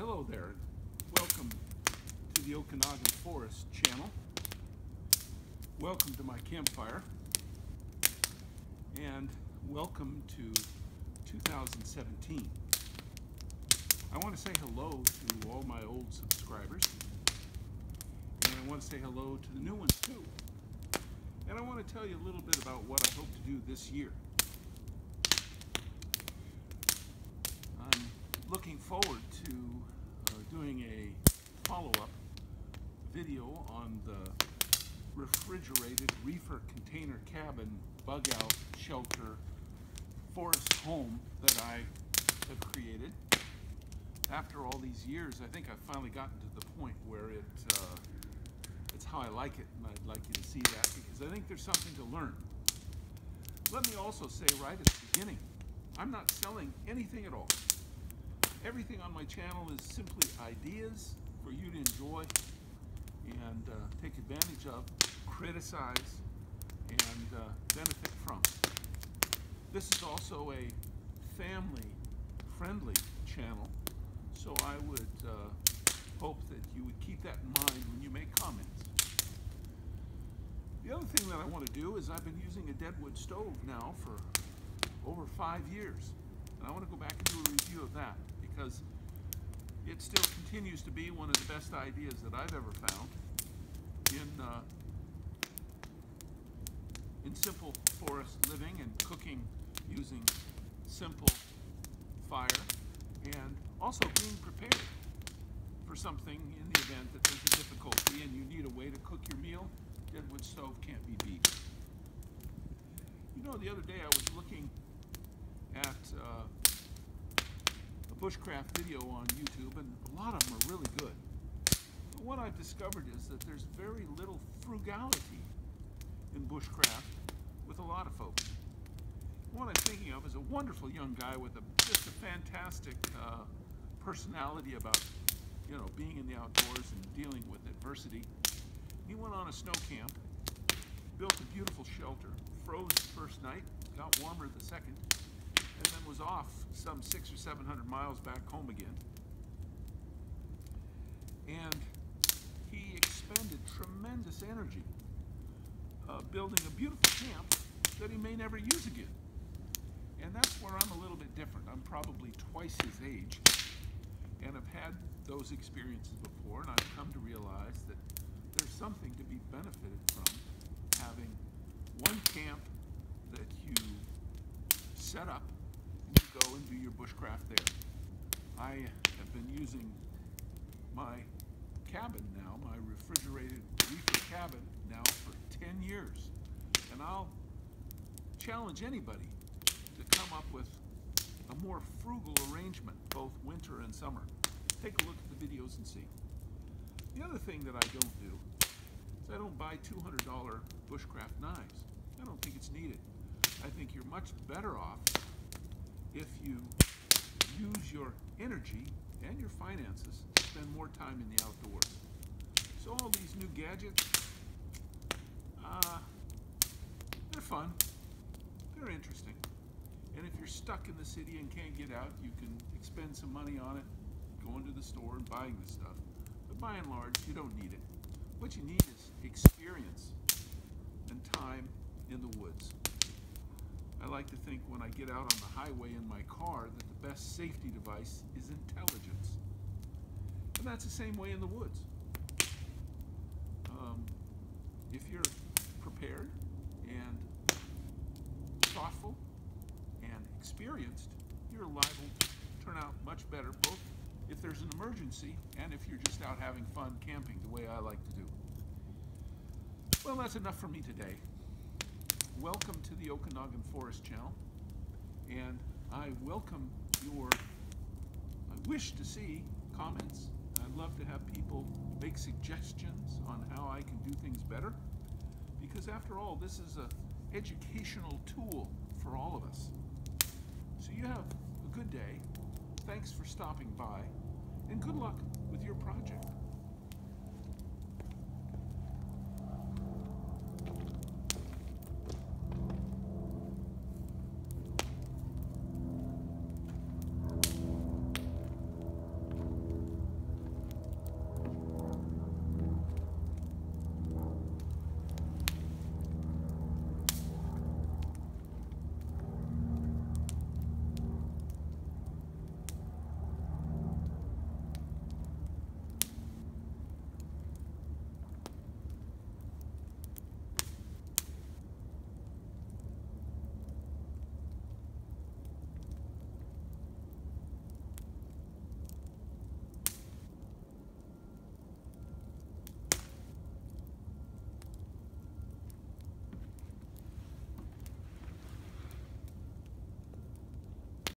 Hello there. Welcome to the Okanogan Forest channel. Welcome to my campfire. And welcome to 2017. I want to say hello to all my old subscribers. And I want to say hello to the new ones too. And I want to tell you a little bit about what I hope to do this year. I'm looking forward to uh, doing a follow-up video on the refrigerated reefer container cabin bug out shelter forest home that I have created. After all these years, I think I've finally gotten to the point where it uh, it's how I like it, and I'd like you to see that because I think there's something to learn. Let me also say right at the beginning, I'm not selling anything at all. Everything on my channel is simply ideas for you to enjoy and uh, take advantage of, criticize, and uh, benefit from. This is also a family-friendly channel, so I would uh, hope that you would keep that in mind when you make comments. The other thing that I want to do is I've been using a deadwood stove now for over five years. And I want to go back and do a review of that because it still continues to be one of the best ideas that I've ever found in, uh, in simple forest living and cooking using simple fire and also being prepared for something in the event that there's a difficulty and you need a way to cook your meal, Deadwood stove can't be beat. You know, the other day I was looking at uh, bushcraft video on YouTube, and a lot of them are really good. But what I've discovered is that there's very little frugality in bushcraft with a lot of folks. What I'm thinking of is a wonderful young guy with a, just a fantastic uh, personality about you know, being in the outdoors and dealing with adversity. He went on a snow camp, built a beautiful shelter, froze the first night, got warmer the second, and then was off some six or seven hundred miles back home again. And he expended tremendous energy uh, building a beautiful camp that he may never use again. And that's where I'm a little bit different. I'm probably twice his age and have had those experiences before, and I've come to realize that there's something to be benefited from having one camp that you set up go and do your bushcraft there. I have been using my cabin now, my refrigerated reefer cabin now for 10 years. And I'll challenge anybody to come up with a more frugal arrangement, both winter and summer. Take a look at the videos and see. The other thing that I don't do is I don't buy $200 bushcraft knives. I don't think it's needed. I think you're much better off if you use your energy and your finances to spend more time in the outdoors. So all these new gadgets, uh, they're fun, they're interesting. And if you're stuck in the city and can't get out, you can expend some money on it, going to the store and buying the stuff. But by and large, you don't need it. What you need is experience and time in the woods. Like to think when I get out on the highway in my car that the best safety device is intelligence. And that's the same way in the woods. Um, if you're prepared and thoughtful and experienced, you're liable to turn out much better, both if there's an emergency and if you're just out having fun camping the way I like to do. Well, that's enough for me today. Welcome to the Okanogan Forest Channel, and I welcome your I wish to see comments. I'd love to have people make suggestions on how I can do things better, because after all, this is an educational tool for all of us. So you have a good day. Thanks for stopping by, and good luck with your project.